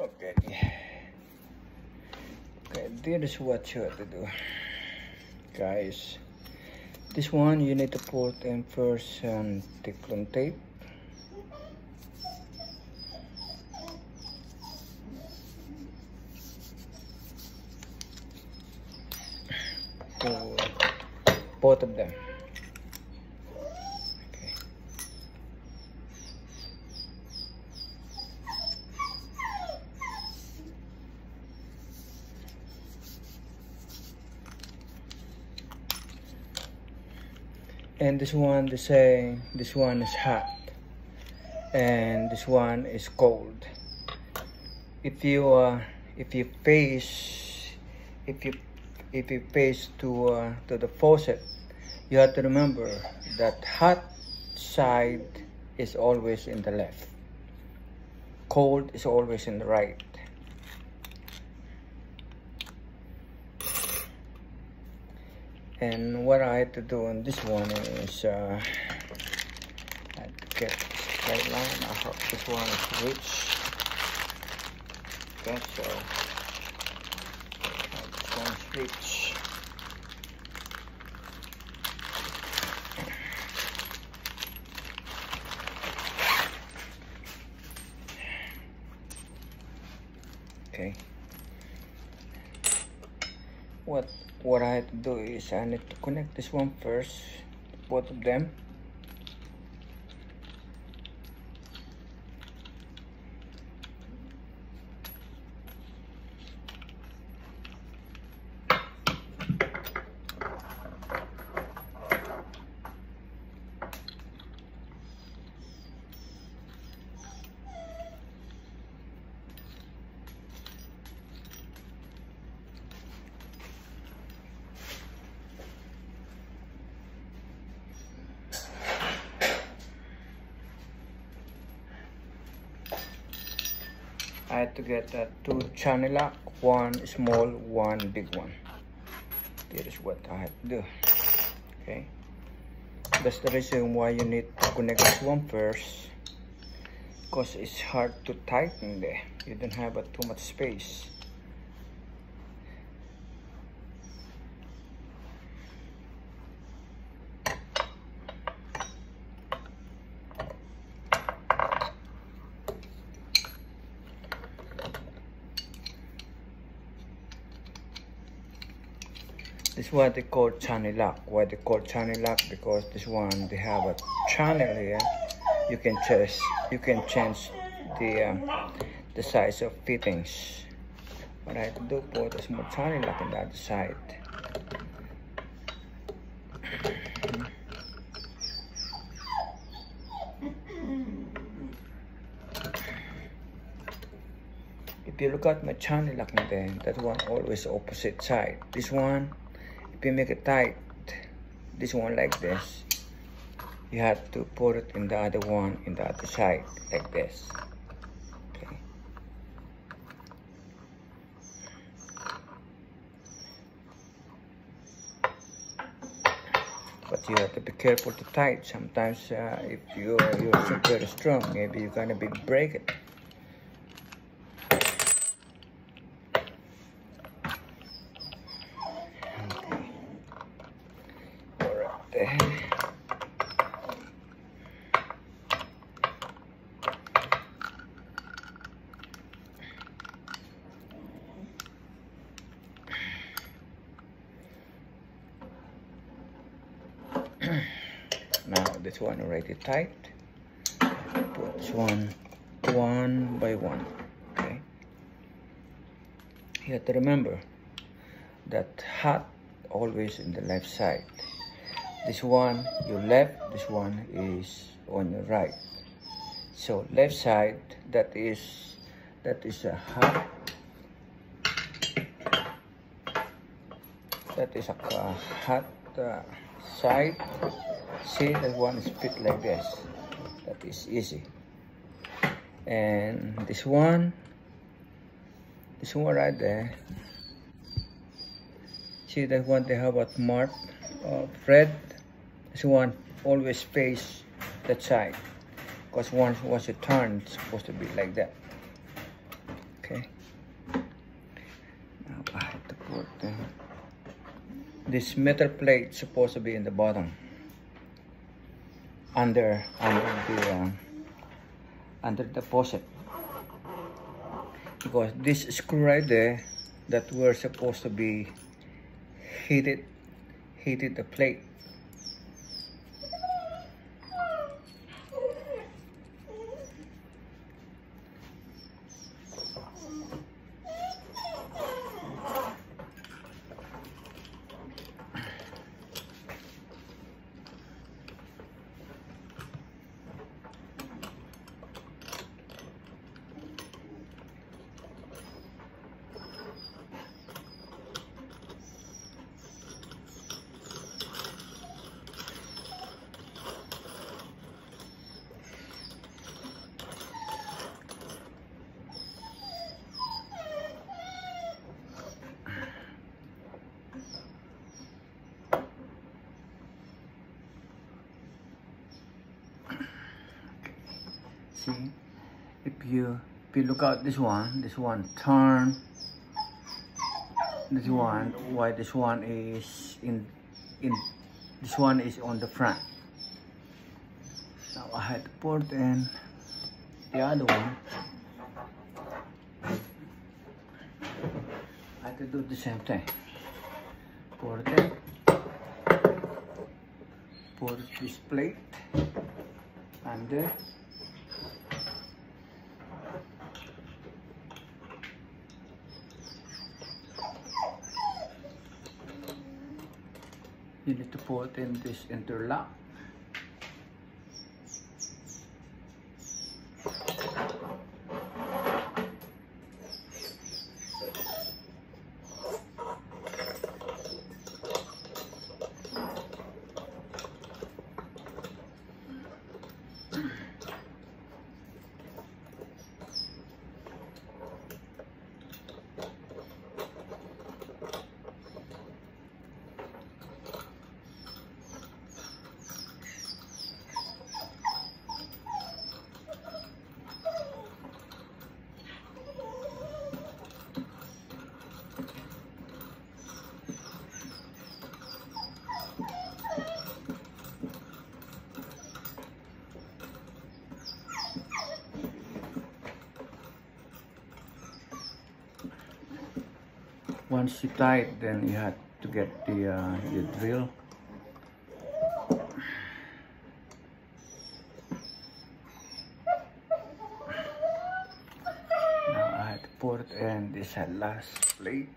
Okay. Okay, this is what you have to do. Guys, this one you need to put in first um, Teflon tape. Both of them. Okay. And this one they say this one is hot. And this one is cold. If you uh, if you face if you if you face to uh, to the faucet you have to remember that hot side is always in the left. Cold is always in the right and what I had to do on this one is uh, I to get straight line. I hope this one is rich okay so this rich okay. What what I have to do is I need to connect this one first both of them had to get uh, two channel one small, one big one. That is what I had to do. Okay. That's the reason why you need to connect this one first. Because it's hard to tighten there. You don't have uh, too much space. What they call channel lock. Why they call channel lock? Because this one they have a channel here. You can change. You can change the um, the size of fittings. I do put a small channel lock on the other side. If you look at my channel lock there, that one always opposite side. This one if you make it tight. This one like this. You have to put it in the other one in the other side like this. Okay. But you have to be careful to tight. Sometimes uh, if you you're super strong maybe you're gonna be break it there. now this one already tight. Put one one by one okay? You have to remember that hat always in the left side. This one your left this one is on your right. So left side that is that is a hat that is a hot uh, side see that one is fit like this. That is easy. And this one this one right there. See that one they have a mark of red this one always face that side. Because once once you turn it's supposed to be like that. Okay. Now I have to put the, this metal plate supposed to be in the bottom. Under under the uh, under the faucet. Because this screw right there that we're supposed to be heated heated the plate see? If you if you look at this one this one turn. This one why this one is in in this one is on the front. Now I had to put in the other one. I had to do the same thing. Put it put this plate under you need to put in this interlock once you tie it then you have to get the uh, your drill. Now I had to put it in this last plate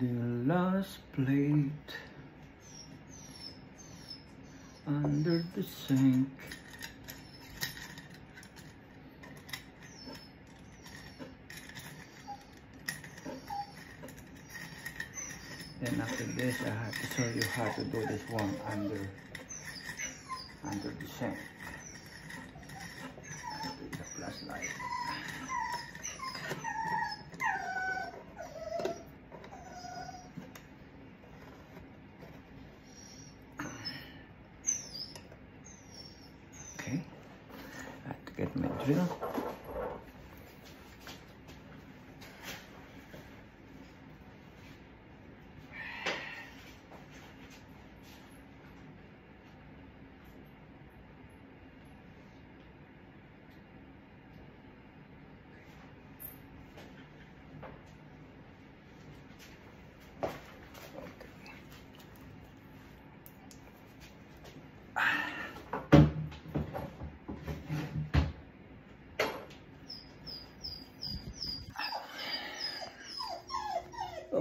the last plate under the sink. Then after this I have to show you how to do this one under under the sink the flashlight get my drill.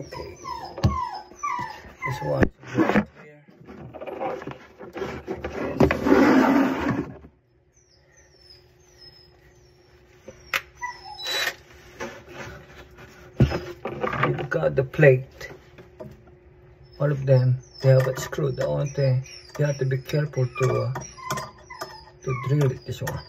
Okay. This one here. You've got the plate. All of them, they have it screwed on the you have to be careful to uh, to drill it this one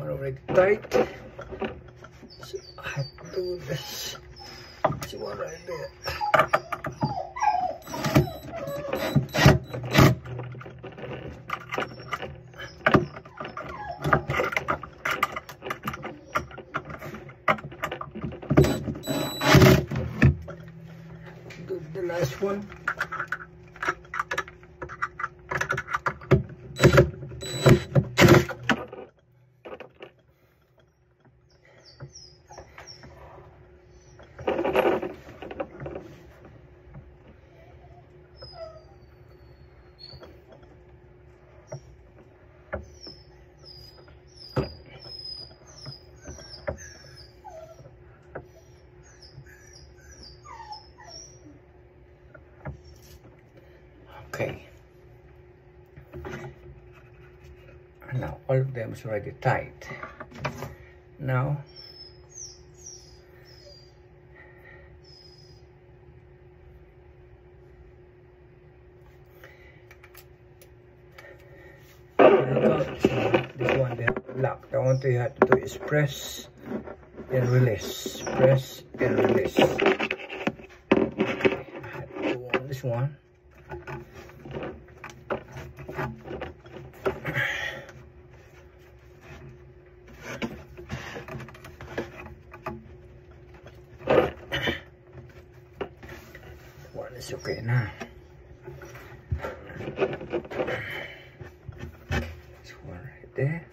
already tight so I have to do this see what right there last one. Okay. Now all of them is already tight. Now this one they have lock the one you have to do is press and release. Press and release. This one is okay na. This one right there.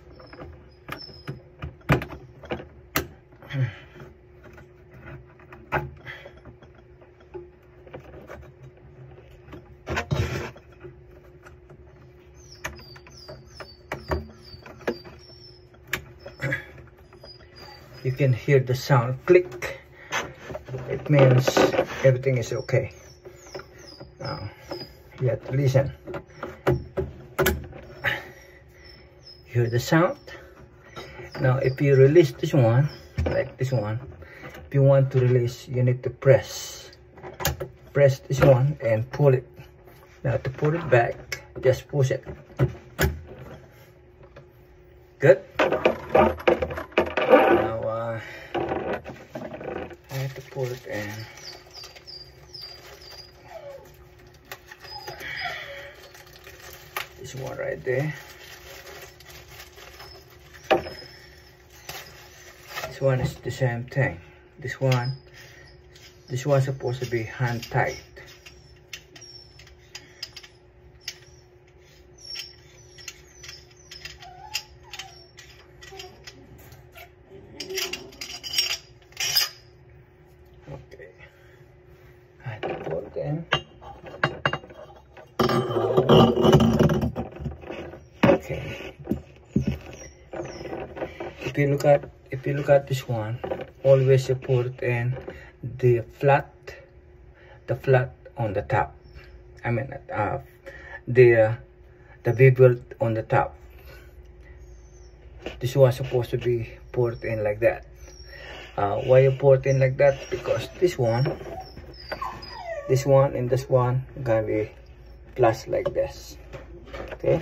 You can hear the sound click. It means everything is okay. To listen. Hear the sound. Now, if you release this one, like this one, if you want to release, you need to press. Press this one and pull it. Now, to pull it back, just push it. Good? Now, uh, I have to pull it in. This one right there. This one is the same thing. This one this one's supposed to be hand tight okay I have to put it in okay. If you look at if you look at this one always support in the flat the flat on the top. I mean uh the uh, the bevel on the top. This one supposed to be poured in like that. Uh why you pour it in like that? Because this one this one and this one gonna be plus like this okay.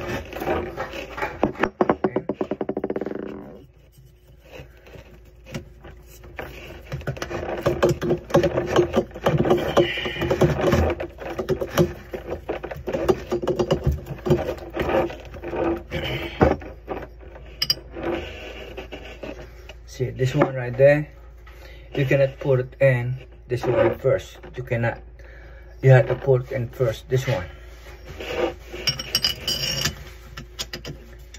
See this one right there you cannot put it in this one first. You cannot. You have to put in first this one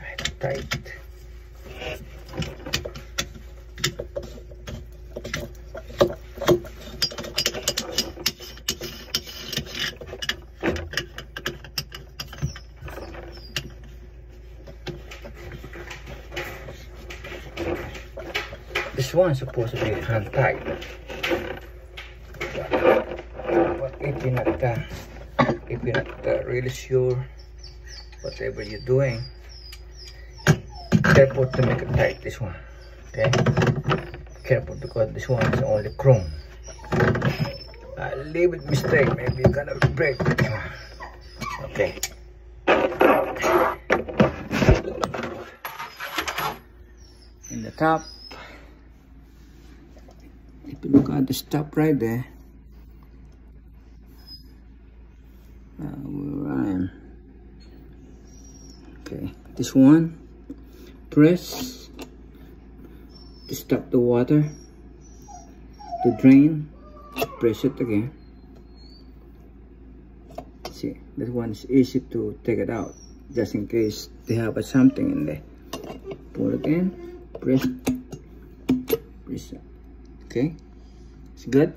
right, tight. This one is supposed to be hand tight but if you're not uh, if you're not uh, really sure whatever you're doing careful to make it tight this one. Okay? Careful because this one is only chrome. I leave it mistake maybe you're gonna break okay. In the top. If you look at the stop right there. Uh, where I? Am okay this one press to stop the water to drain press it again. See that one is easy to take it out just in case they have a something in there. Pull again press press it. okay? It's good